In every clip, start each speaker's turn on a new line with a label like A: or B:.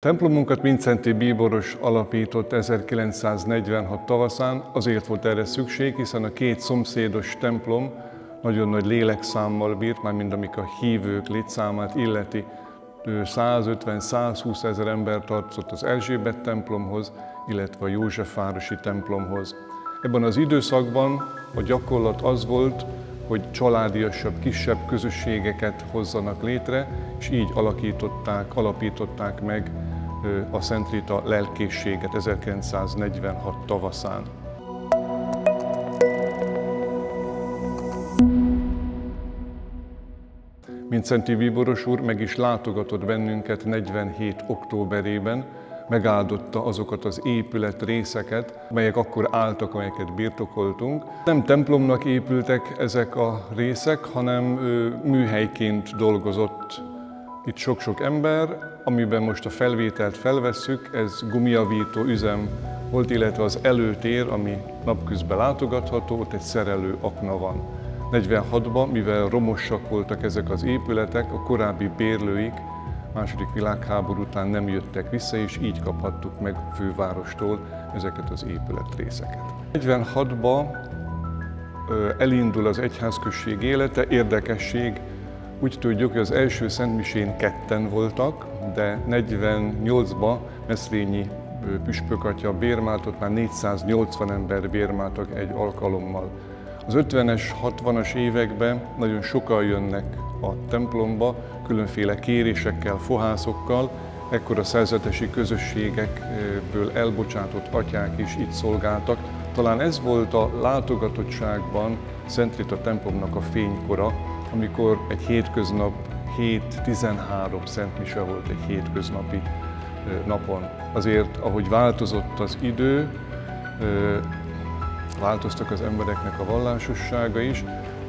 A: Templomunkat Vincenti Bíboros alapított 1946 tavaszán, azért volt erre szükség, hiszen a két szomszédos templom nagyon nagy lélekszámmal bírt, már mind amik a hívők létszámát illeti. 150-120 ezer ember tartozott az Erzsébet templomhoz, illetve a Józsefvárosi templomhoz. Ebben az időszakban a gyakorlat az volt, hogy családiasabb, kisebb közösségeket hozzanak létre, és így alakították, alapították meg a Szent Rita lelkészséget 1946 tavaszán. Mint Szenti Bíboros úr meg is látogatott bennünket 47. októberében, megáldotta azokat az épület részeket, melyek akkor álltak, amelyeket birtokoltunk. Nem templomnak épültek ezek a részek, hanem műhelyként dolgozott itt sok-sok ember, amiben most a felvételt felvesszük, ez gumiavító üzem volt, illetve az előtér, ami napközben látogatható, ott egy szerelő akna van. 46-ban, mivel romosak voltak ezek az épületek, a korábbi bérlőik második világháború után nem jöttek vissza, és így kaphattuk meg fővárostól ezeket az épületrészeket. 46-ban elindul az egyházközség élete, érdekesség, úgy tudjuk, hogy az első Szentmisén ketten voltak, de 48-ban Meszrényi püspök atya bérmáltott, már 480 ember bérmáltak egy alkalommal. Az 50-es, 60-as években nagyon sokan jönnek a templomba, különféle kérésekkel, fohászokkal, ekkor a szerzetesi közösségekből elbocsátott atyák is itt szolgáltak. Talán ez volt a látogatottságban Szent Rita templomnak a fénykora, amikor egy hétköznap 7-13 Szent volt egy hétköznapi napon. Azért, ahogy változott az idő, változtak az embereknek a vallásossága is.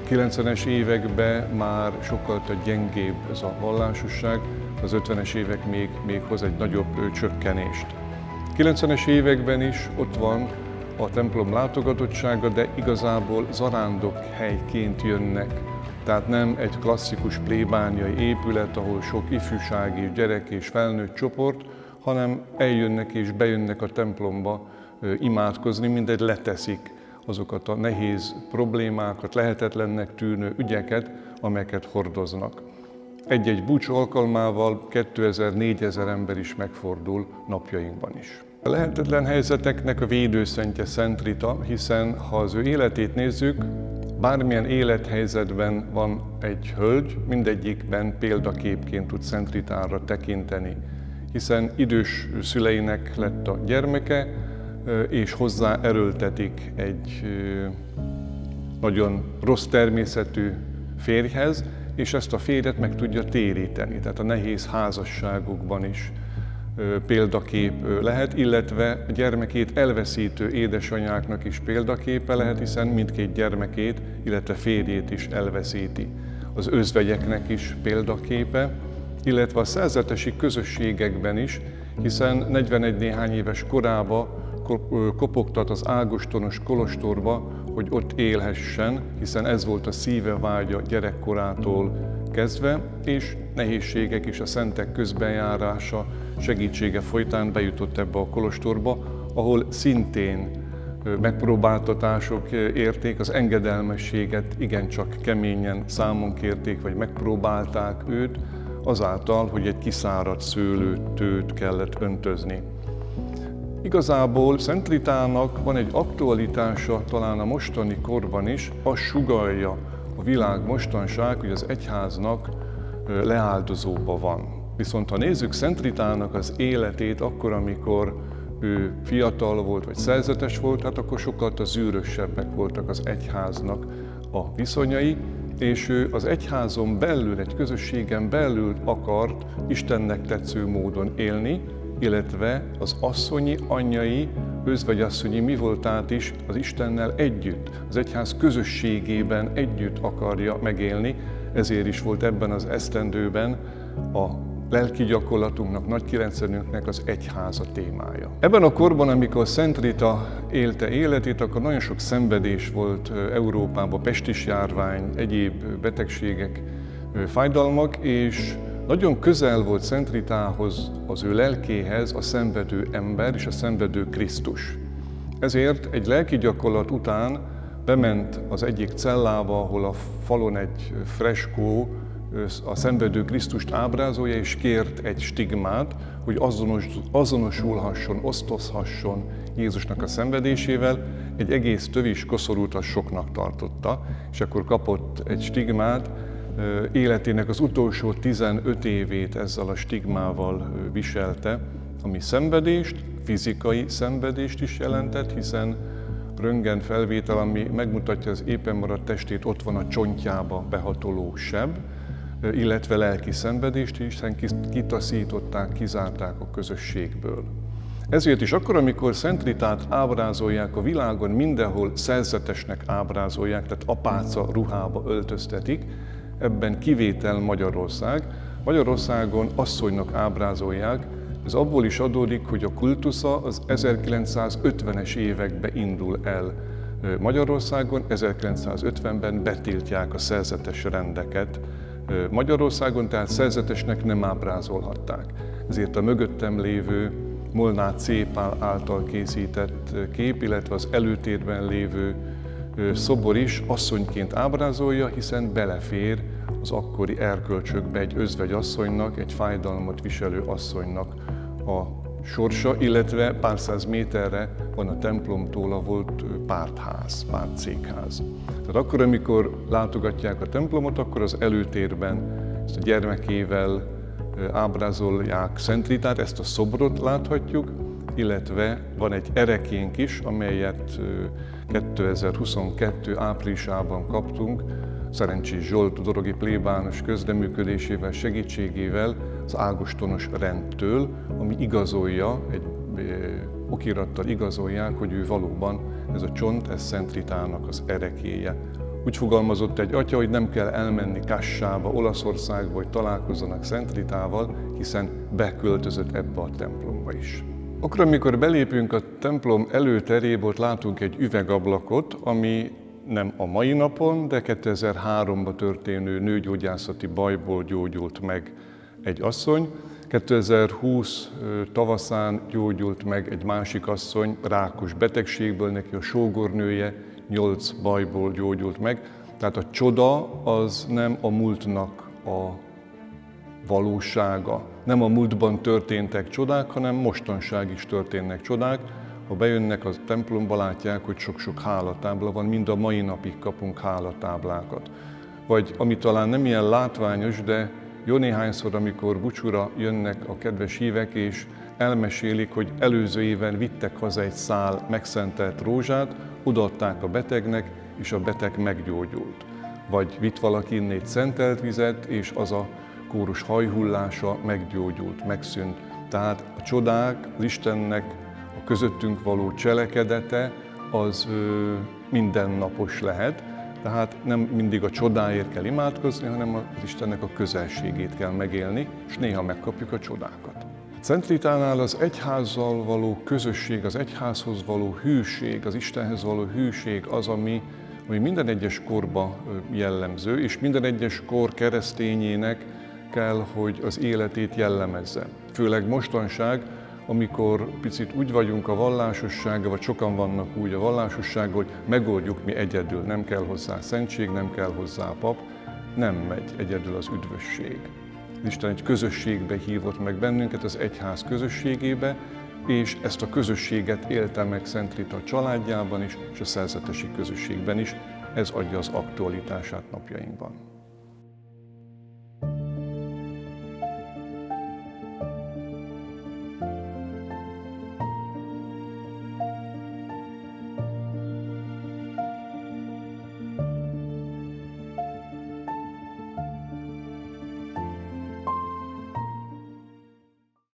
A: 90-es években már sokkal gyengébb ez a vallásosság, az 50-es évek még, még hoz egy nagyobb csökkenést. 90-es években is ott van a templom látogatottsága, de igazából zarándok helyként jönnek tehát nem egy klasszikus plébániai épület, ahol sok ifjúsági, gyerek és felnőtt csoport, hanem eljönnek és bejönnek a templomba imádkozni, mindegy leteszik azokat a nehéz problémákat, lehetetlennek tűnő ügyeket, amelyeket hordoznak. Egy-egy búcsú alkalmával 2000-4000 ember is megfordul napjainkban is. A lehetetlen helyzeteknek a védőszentje Szent Rita, hiszen ha az ő életét nézzük, Bármilyen élethelyzetben van egy hölgy, mindegyikben példaképként tud Szent Ritára tekinteni, hiszen idős szüleinek lett a gyermeke, és hozzá erőltetik egy nagyon rossz természetű férjhez, és ezt a férjet meg tudja téríteni, tehát a nehéz házasságukban is példakép lehet, illetve gyermekét elveszítő édesanyáknak is példaképe lehet, hiszen mindkét gyermekét, illetve férjét is elveszíti. Az özvegyeknek is példaképe, illetve a szerzetesi közösségekben is, hiszen 41 néhány éves korába kopogtat az Ágostonos kolostorba, hogy ott élhessen, hiszen ez volt a szíve vágya gyerekkorától kezdve, és nehézségek is a szentek közbenjárása segítsége folytán bejutott ebbe a kolostorba, ahol szintén megpróbáltatások érték, az engedelmességet igencsak keményen számon kérték, vagy megpróbálták őt, azáltal, hogy egy kiszáradt szőlőtőt kellett öntözni. Igazából Szent Ritának van egy aktualitása talán a mostani korban is, az sugalja a világ mostanság, hogy az egyháznak leáldozóba van. Viszont ha nézzük Szent Ritának az életét akkor, amikor ő fiatal volt, vagy szerzetes volt, hát akkor sokkal a zűrösebbek voltak az egyháznak a viszonyai, és ő az egyházon belül, egy közösségen belül akart Istennek tetsző módon élni, illetve az asszonyi, anyjai, özvegyasszonyi mi voltát is az Istennel együtt, az egyház közösségében együtt akarja megélni, ezért is volt ebben az esztendőben a lelki gyakorlatunknak, nagy kirencenünknek az egyháza témája. Ebben a korban, amikor Szent Rita élte életét, akkor nagyon sok szenvedés volt Európában, pestis járvány, egyéb betegségek, fájdalmak, és Nagyon közel volt Szent Ritához, az ő lelkéhez a szenvedő ember és a szenvedő Krisztus. Ezért egy lelki gyakorlat után bement az egyik cellába, ahol a falon egy freskó a szenvedő Krisztust ábrázolja, és kért egy stigmát, hogy azonos, azonosulhasson, osztozhasson Jézusnak a szenvedésével. Egy egész tövis koszorút a soknak tartotta, és akkor kapott egy stigmát, életének az utolsó 15 évét ezzel a stigmával viselte, ami szenvedést, fizikai szenvedést is jelentett, hiszen röngen felvétel, ami megmutatja az éppen maradt testét, ott van a csontjába behatoló seb, illetve lelki szenvedést is, hiszen kitaszították, kizárták a közösségből. Ezért is akkor, amikor Szent Ritát ábrázolják a világon, mindenhol szerzetesnek ábrázolják, tehát apáca ruhába öltöztetik, ebben kivétel Magyarország. Magyarországon asszonynak ábrázolják, ez abból is adódik, hogy a kultusza az 1950-es évekbe indul el Magyarországon, 1950-ben betiltják a szerzetes rendeket Magyarországon, tehát szerzetesnek nem ábrázolhatták. Ezért a mögöttem lévő Molnár Cépál által készített kép, illetve az előtérben lévő szobor is asszonyként ábrázolja, hiszen belefér az akkori erkölcsökbe egy özvegy asszonynak, egy fájdalmat viselő asszonynak a sorsa, illetve pár száz méterre van a templomtól a volt pártház, pártszékház. Tehát akkor, amikor látogatják a templomot, akkor az előtérben ezt a gyermekével ábrázolják Szent Ritát, ezt a szobrot láthatjuk, illetve van egy erekénk is, amelyet 2022. áprilisában kaptunk, Szerencsés Zsolt Dorogi plébános közreműködésével, segítségével az Ágostonos rendtől, ami igazolja, egy okirattal igazolják, hogy ő valóban ez a csont, ez Szent Ritának az erekéje. Úgy fogalmazott egy atya, hogy nem kell elmenni Kassába, Olaszországba, hogy találkozzanak Szent Ritával, hiszen beköltözött ebbe a templomba is. Akkor, amikor belépünk a templom előterébe, ott látunk egy üvegablakot, ami nem a mai napon, de 2003-ban történő nőgyógyászati bajból gyógyult meg egy asszony. 2020 tavaszán gyógyult meg egy másik asszony rákos betegségből, neki a sógornője 8 bajból gyógyult meg. Tehát a csoda az nem a múltnak a valósága. Nem a múltban történtek csodák, hanem mostanság is történnek csodák. Ha bejönnek a templomba, látják, hogy sok-sok hálatábla van, mind a mai napig kapunk hálatáblákat. Vagy ami talán nem ilyen látványos, de jó néhányszor, amikor bucsura jönnek a kedves hívek, és elmesélik, hogy előző éven vittek haza egy szál megszentelt rózsát, odaadták a betegnek, és a beteg meggyógyult. Vagy vitt valaki egy szentelt vizet, és az a kórus hajhullása meggyógyult, megszűnt. Tehát a csodák, az Istennek közöttünk való cselekedete az mindennapos lehet, tehát nem mindig a csodáért kell imádkozni, hanem az Istennek a közelségét kell megélni, és néha megkapjuk a csodákat. Szent Ritánál az egyházzal való közösség, az egyházhoz való hűség, az Istenhez való hűség az, ami, ami minden egyes korba jellemző, és minden egyes kor keresztényének kell, hogy az életét jellemezze. Főleg mostanság, amikor picit úgy vagyunk a vallásossággal, vagy sokan vannak úgy a vallásossággal, hogy megoldjuk mi egyedül, nem kell hozzá szentség, nem kell hozzá pap, nem megy egyedül az üdvösség. Isten egy közösségbe hívott meg bennünket, az egyház közösségébe, és ezt a közösséget élte meg Szent Rita családjában is, és a szerzetesi közösségben is. Ez adja az aktualitását napjainkban.